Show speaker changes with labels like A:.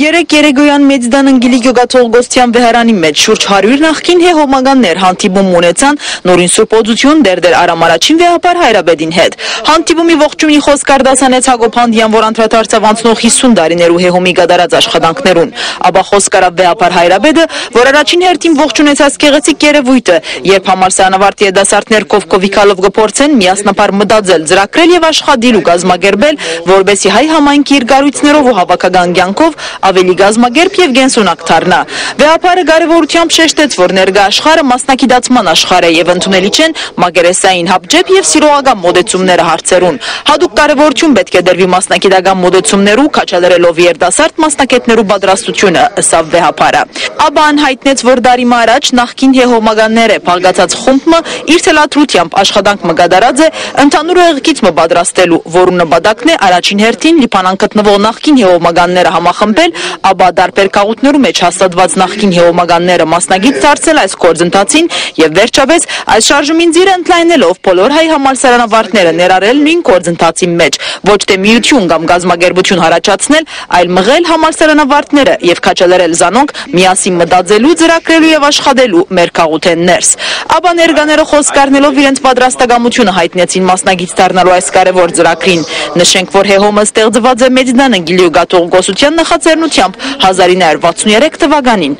A: Երեք Երեգոյան Մեծդան ընգիլի գյուղաթողգոսության վեհարանի մեջ շուրջ 100 նախկին հեհոմագաններ հանդիպում ունեցան Նորին Սուրբ Օծություն Դերդեր Արամ առաջին վեհապար Հայրաբեդին հետ։ Հանդիպումի ողջունի խոսք արտասանեց Հակոբ Հանդյան, որ անդրադարձավ անցնող 50 տարիներու հեհոմի գդարած աշխատանքներուն։ Աբա խոսք արավ վեհապար Հայրաբեդը, որ առաջին հերթին ողջունեցած գեղեցիկ երևույթը, երբ համալսարանավարտի դասարտներ Կովկովիկալով գործեն միասնապար մտածել, ծրակրել եւ աշխատել ու գազմագերբել, որբեսի հայ համայնքի իր գառույցներով ու հավաքական կյանքով ավելի գազմագերբ եւ գենսունակ դառնա։ Վեհապարը կարևորությամբ շեշտեց, որ ներկա աշխարհը մասնակիտացման աշխարհ է եւ ընդունելի չեն մագերեսային հապճեպ եւ սիրողական մոդեցումները հարցերուն։ Հadoop կարևորություն պետք է դրվի մասնակիտական մոդեցումներու, քաչալերելով երդասարտ մասնակետներու պատրաստությունը, ըսավ վեհապարը։ Աբա անհայտնեց, որ դարի առաջ նախքին հեհոմագանները փաղկացած խումբը իր թելադրությամբ աշխատանք մգադարած է ընդհանուր ուղղից մը պատրաստելու, որու նպատակն է առաջին հերթին լիփանան գտնվող նախքին հեհոմագանները համախմբել ապա դարբեր կաղուտներու մեջ հաստատված նախկին հեոմագանները մասնագիտ դարձել այս գործընթացին եւ վերջապես այս շարժումին ձիրը ընդլայնելով բոլոր հայ համալսարանավարտները ներառել նույն գործընթացի մեջ ոչ թե միություն կամ գազագերբություն հարաճացնել, այլ մղել համալսարանավարտները եւ քաչալերել զանոնք միասին մտածելու, ծրագրելու եւ աշխատելու մեր կաղութեն ներս։ Ապա ներկաները խոսք առնելով իրենց պատրաստակամությունը հայտնեցին մասնագիտ դառնալու այս կարևոր ծրագրին։ Նշենք, որ հեհոմը ստեղծված է Մեծդանը գիլիոգատող գոսության նախաձեռնությամբ 1963 թվականին։